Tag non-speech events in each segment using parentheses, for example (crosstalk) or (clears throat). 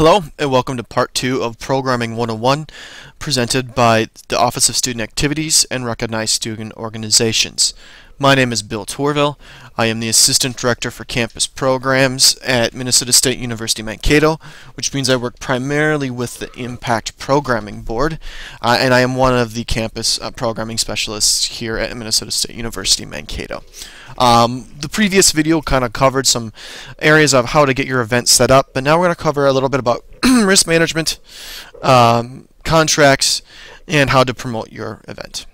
Hello and welcome to part 2 of Programming 101 presented by the Office of Student Activities and Recognized Student Organizations. My name is Bill Tourville. I am the Assistant Director for Campus Programs at Minnesota State University Mankato, which means I work primarily with the Impact Programming Board, uh, and I am one of the campus uh, programming specialists here at Minnesota State University Mankato. Um, the previous video kind of covered some areas of how to get your event set up, but now we're going to cover a little bit about (clears throat) risk management, um, contracts, and how to promote your event.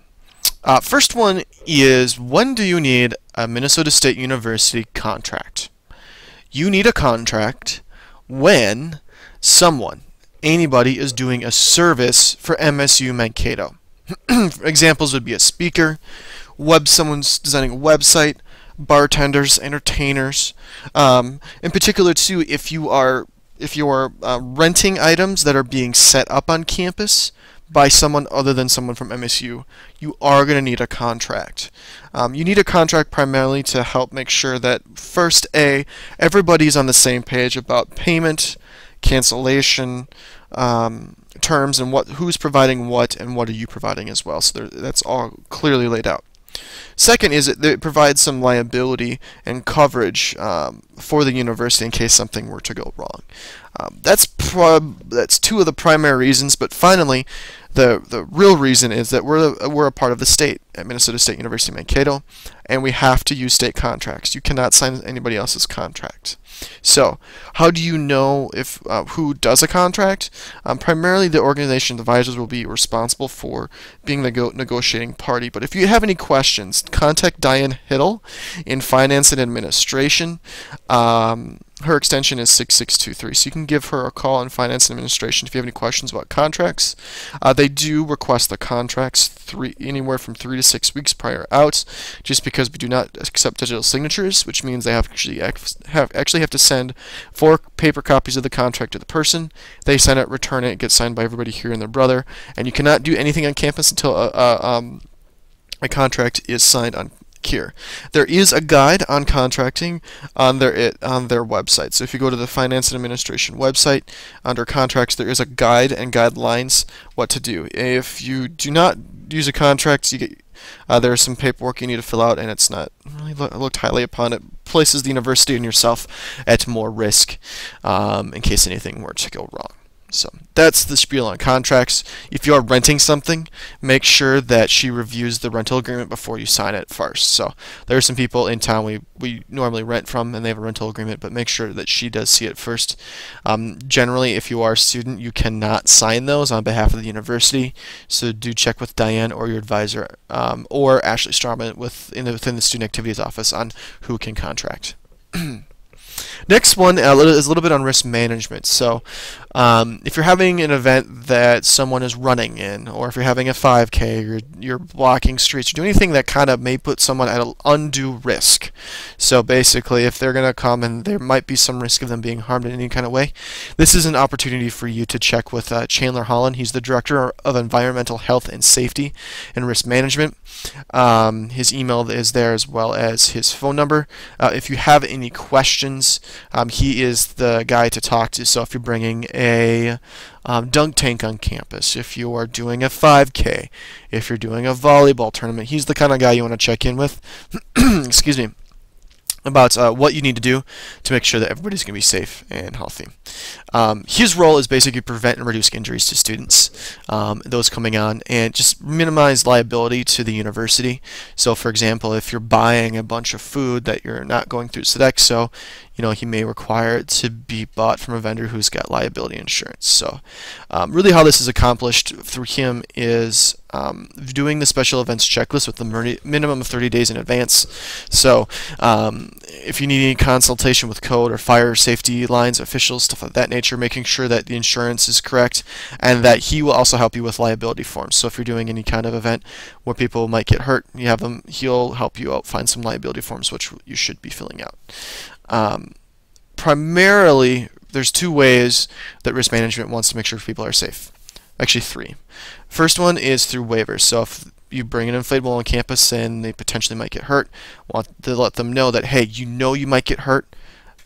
Uh, first one is when do you need a Minnesota State University contract? You need a contract when someone, anybody, is doing a service for MSU Mankato. (clears throat) Examples would be a speaker, web someone's designing a website, bartenders, entertainers. Um, in particular, too, if you are if you are uh, renting items that are being set up on campus, by someone other than someone from MSU, you are going to need a contract. Um, you need a contract primarily to help make sure that first, A, everybody's on the same page about payment, cancellation, um, terms, and what who's providing what and what are you providing as well. So there, that's all clearly laid out. Second is it, it provides some liability and coverage um, for the university in case something were to go wrong. Um, that's that's two of the primary reasons, but finally, the the real reason is that we're we're a part of the state at Minnesota State University Mankato, and we have to use state contracts. You cannot sign anybody else's contract. So, how do you know if uh, who does a contract? Um, primarily, the organization advisors will be responsible for being the negotiating party. But if you have any questions, contact Diane Hiddle in Finance and Administration. Um, her extension is 6623, so you can give her a call in Finance and Administration if you have any questions about contracts. Uh, they do request the contracts three anywhere from three to six weeks prior out, just because we do not accept digital signatures, which means they have actually have actually have to send four paper copies of the contract to the person. They sign it, return it, gets signed by everybody here and their brother, and you cannot do anything on campus until a, a, um, a contract is signed on here. There is a guide on contracting on their it, on their website. So if you go to the Finance and Administration website under contracts, there is a guide and guidelines what to do. If you do not use a contract, you get uh, there's some paperwork you need to fill out, and it's not really looked highly upon. It places the university and yourself at more risk um, in case anything were to go wrong. So that's the spiel on contracts. If you are renting something, make sure that she reviews the rental agreement before you sign it first. So there are some people in town we, we normally rent from and they have a rental agreement, but make sure that she does see it first. Um, generally, if you are a student, you cannot sign those on behalf of the university. So do check with Diane or your advisor um, or Ashley Strawman within the, within the student activities office on who can contract. (clears throat) Next one is a little bit on risk management. So, um, if you're having an event that someone is running in, or if you're having a 5K, or you're blocking streets, you're doing anything that kind of may put someone at an undue risk. So basically, if they're going to come and there might be some risk of them being harmed in any kind of way, this is an opportunity for you to check with uh, Chandler Holland. He's the Director of Environmental Health and Safety and Risk Management. Um, his email is there as well as his phone number. Uh, if you have any questions, um, he is the guy to talk to. So if you're bringing a um, dunk tank on campus, if you are doing a 5K, if you're doing a volleyball tournament, he's the kind of guy you want to check in with. (clears throat) Excuse me about uh, what you need to do to make sure that everybody's going to be safe and healthy. Um, his role is basically prevent and reduce injuries to students, um, those coming on, and just minimize liability to the university. So, for example, if you're buying a bunch of food that you're not going through Sodexo, you know, he may require it to be bought from a vendor who's got liability insurance. So, um, really, how this is accomplished through him is um, doing the special events checklist with the minimum of 30 days in advance. So, um, if you need any consultation with code or fire safety lines, officials, stuff of that nature, making sure that the insurance is correct, and that he will also help you with liability forms. So, if you're doing any kind of event where people might get hurt, you have them, he'll help you out find some liability forms which you should be filling out. Um, primarily, there's two ways that risk management wants to make sure people are safe. Actually, three. First one is through waivers. So if you bring an inflatable on campus and they potentially might get hurt, want to let them know that, hey, you know you might get hurt,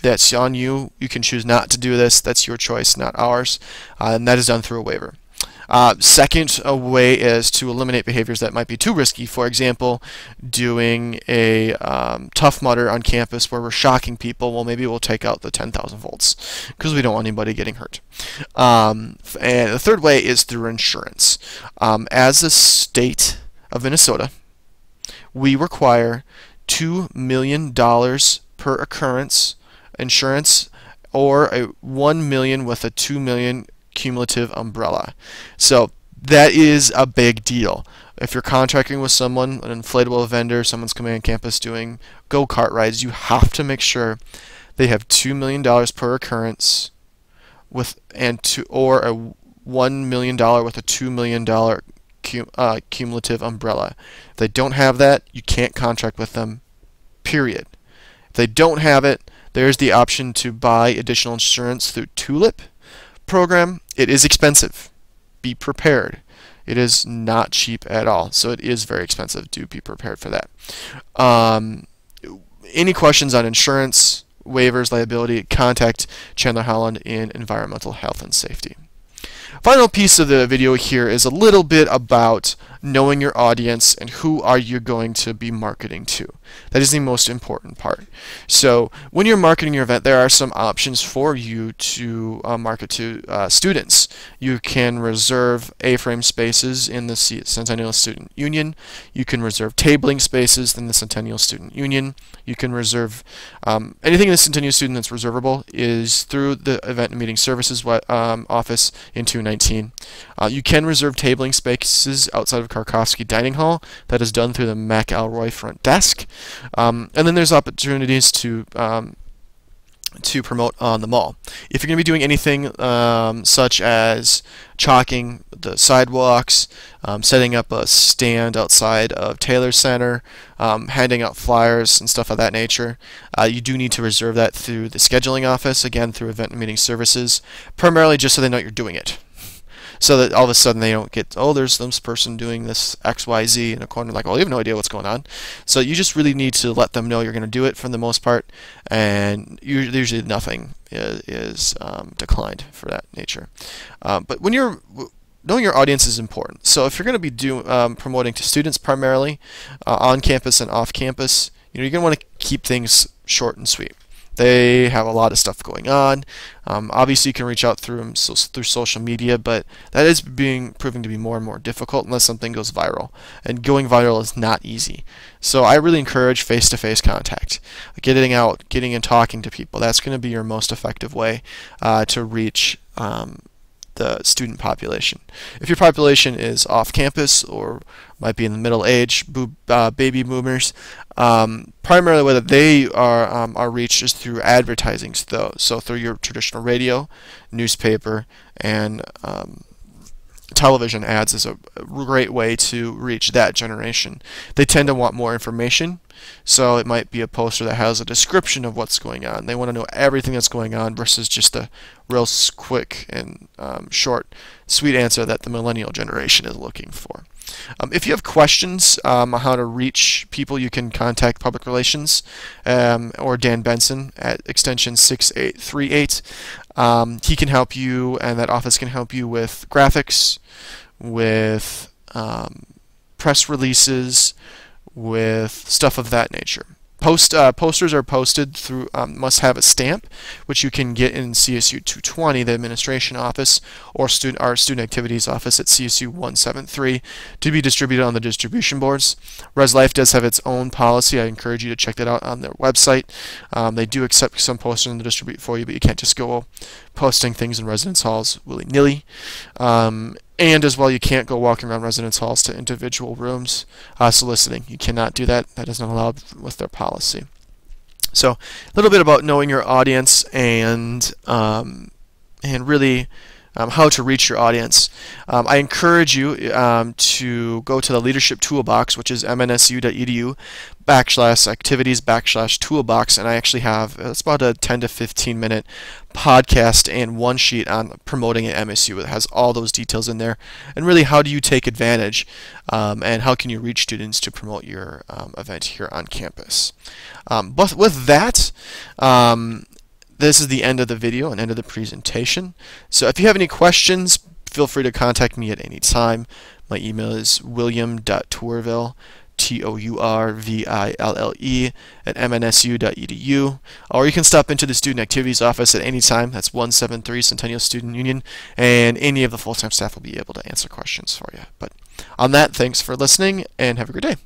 That's on you. You can choose not to do this. That's your choice, not ours. Uh, and that is done through a waiver. Uh, second a way is to eliminate behaviors that might be too risky. For example, doing a um, Tough Mudder on campus where we're shocking people. Well, maybe we'll take out the 10,000 volts because we don't want anybody getting hurt. Um, and the third way is through insurance. Um, as a state of Minnesota, we require $2 million per occurrence insurance or a 1 million with a 2 million cumulative umbrella. So that is a big deal. If you're contracting with someone, an inflatable vendor, someone's coming on campus doing go-kart rides, you have to make sure they have $2 million per occurrence with and to or a $1 million with a $2 million cum, uh, cumulative umbrella. If they don't have that, you can't contract with them, period. If they don't have it, there's the option to buy additional insurance through Tulip program. It is expensive. Be prepared. It is not cheap at all, so it is very expensive. Do be prepared for that. Um, any questions on insurance, waivers, liability, contact Chandler Holland in Environmental Health and Safety. Final piece of the video here is a little bit about knowing your audience and who are you going to be marketing to. That is the most important part. So when you're marketing your event, there are some options for you to uh, market to uh, students. You can reserve A-frame spaces in the Centennial Student Union. You can reserve tabling spaces in the Centennial Student Union. You can reserve um, anything in the Centennial Student that's reservable is through the Event and Meeting Services um, office in 219. Uh, you can reserve tabling spaces outside of Carkoski Dining Hall. That is done through the McElroy front desk. Um, and then there's opportunities to um, to promote on the mall. If you're going to be doing anything um, such as chalking the sidewalks, um, setting up a stand outside of Taylor Center, um, handing out flyers and stuff of that nature, uh, you do need to reserve that through the scheduling office, again through event and meeting services, primarily just so they know you're doing it so that all of a sudden they don't get, oh, there's this person doing this X, Y, Z in a corner, like, well, you have no idea what's going on. So you just really need to let them know you're going to do it for the most part, and usually nothing is, um, declined for that nature. Um, but when you're knowing your audience is important. So if you're going to be do, um, promoting to students primarily uh, on campus and off campus, you know, you're going to want to keep things short and sweet. They have a lot of stuff going on. Um, obviously, you can reach out through them so, through social media, but that is being proving to be more and more difficult unless something goes viral. And going viral is not easy. So I really encourage face-to-face contact, getting out, getting and talking to people. That's going to be your most effective way uh, to reach um, the student population. If your population is off campus or might be in the middle age, uh, baby boomers, um, primarily whether they are um, are reached is through advertising, though. So through your traditional radio, newspaper, and um, television ads is a great way to reach that generation. They tend to want more information, so it might be a poster that has a description of what's going on. They want to know everything that's going on versus just a real quick and um, short, sweet answer that the millennial generation is looking for. Um, if you have questions um, on how to reach people, you can contact Public Relations um, or Dan Benson at extension 6838. Um, he can help you, and that office can help you with graphics, with um, press releases, with stuff of that nature. Post uh, posters are posted through um, must have a stamp, which you can get in CSU 220, the administration office, or student our student activities office at CSU 173, to be distributed on the distribution boards. Res Life does have its own policy. I encourage you to check that out on their website. Um, they do accept some posters and distribute for you, but you can't just go posting things in residence halls willy nilly. Um, and as well, you can't go walking around residence halls to individual rooms uh, soliciting. You cannot do that. That is not allowed with their policy. So, a little bit about knowing your audience and um, and really um, how to reach your audience. Um, I encourage you um, to go to the Leadership Toolbox, which is mnsu.edu backslash activities backslash toolbox, and I actually have uh, it's about a 10 to 15 minute podcast and one sheet on promoting at MSU that has all those details in there, and really how do you take advantage um, and how can you reach students to promote your um, event here on campus. Um, but with that this is the end of the video and end of the presentation. So if you have any questions, feel free to contact me at any time. My email is william.tourville, T-O-U-R-V-I-L-L-E, at mnsu.edu. Or you can stop into the Student Activities Office at any time. That's 173 Centennial Student Union, and any of the full-time staff will be able to answer questions for you. But on that, thanks for listening, and have a great day.